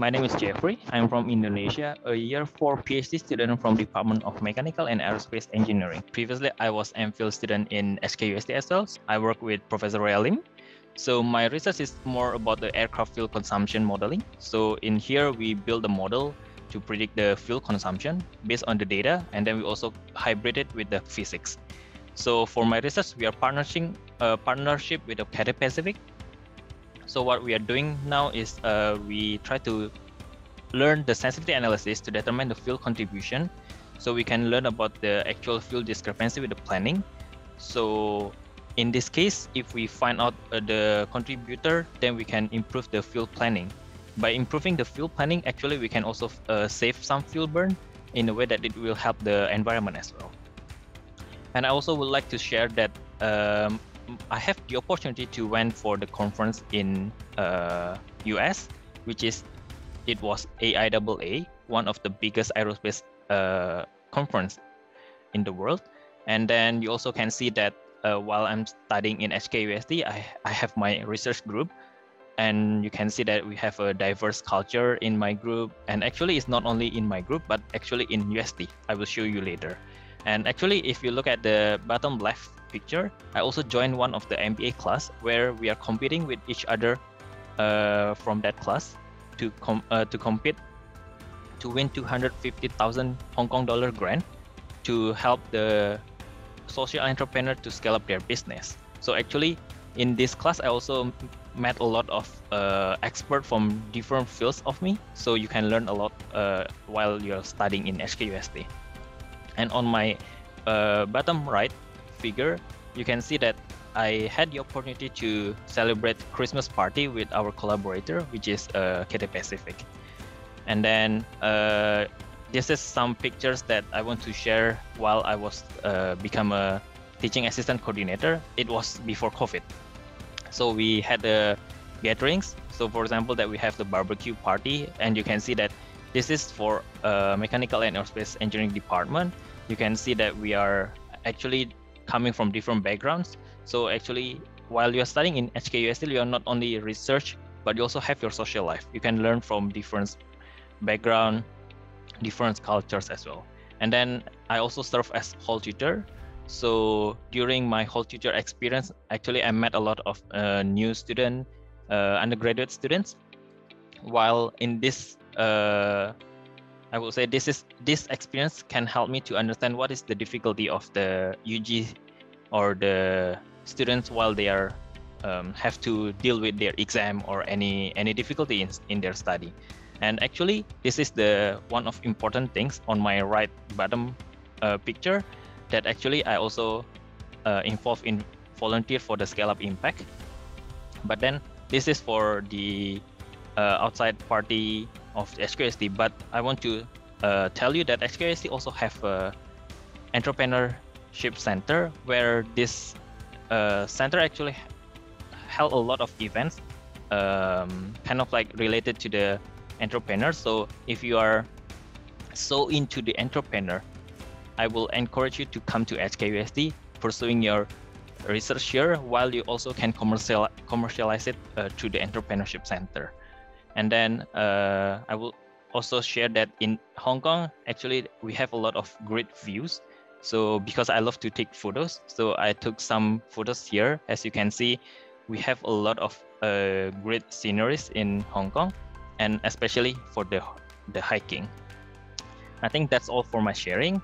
My name is Jefry. I'm from Indonesia, a year four PhD student from Department of Mechanical and Aerospace Engineering. Previously, I was MPhil student in HKUST as well. I work with Professor Rhea Liem. So my research is more about the aircraft fuel consumption modeling. So in here, we build a model to predict the fuel consumption based on the data, and then we also hybrid it with the physics. So for my research, we are partnering a partnership with the Cathay Pacific so what we are doing now is uh, we try to learn the sensitivity analysis to determine the fuel contribution. So we can learn about the actual fuel discrepancy with the planning. So in this case, if we find out uh, the contributor, then we can improve the fuel planning. By improving the fuel planning, actually we can also uh, save some fuel burn in a way that it will help the environment as well. And I also would like to share that um, I have the opportunity to went for the conference in uh, US, which is it was AIAA, one of the biggest aerospace uh, conference in the world. And then you also can see that uh, while I'm studying in HKUST, I, I have my research group. And you can see that we have a diverse culture in my group. And actually, it's not only in my group, but actually in UST. I will show you later. And actually, if you look at the bottom left picture, I also joined one of the MBA class where we are competing with each other uh, from that class to com- uh, to compete to win 250,000 Hong Kong dollar grant to help the social entrepreneur to scale up their business. So actually, in this class, I also met a lot of uh, from different fields of me. So you can learn a lot uh, while you're studying in HKUST. And on my uh, bottom right, figure, you can see that I had the opportunity to celebrate Christmas party with our collaborator, which is uh, Pacific. And then uh, this is some pictures that I want to share while I was uh, become a teaching assistant coordinator. It was before COVID. So we had the gatherings. So for example, that we have the barbecue party, and you can see that this is for uh, mechanical and aerospace engineering department. You can see that we are actually coming from different backgrounds. So actually, while you're studying in HKUST, you're not only research, but you also have your social life. You can learn from different background, different cultures as well. And then I also serve as hall tutor. So during my hall tutor experience, actually I met a lot of uh, new student, uh, undergraduate students. While in this, uh, I would say this is this experience can help me to understand what is the difficulty of the UG or the students while they are um, have to deal with their exam or any any difficulty in, in their study. And actually this is the one of important things on my right bottom uh, picture that actually i also uh, involved in volunteer for the scale up impact. But then this is for the uh, outside party of HKUST but i want to uh, tell you that HKUST also have a entrepreneurship center where this uh, center actually held a lot of events um, kind of like related to the entrepreneur. So if you are so into the entrepreneur i will encourage you to come to HKUST pursuing your research here while you also can commercial commercialize it uh, through the entrepreneurship center and then uh, i will also share that in hong kong actually we have a lot of great views so because i love to take photos so i took some photos here as you can see we have a lot of uh, great sceneries in hong kong and especially for the the hiking. I think that's all for my sharing.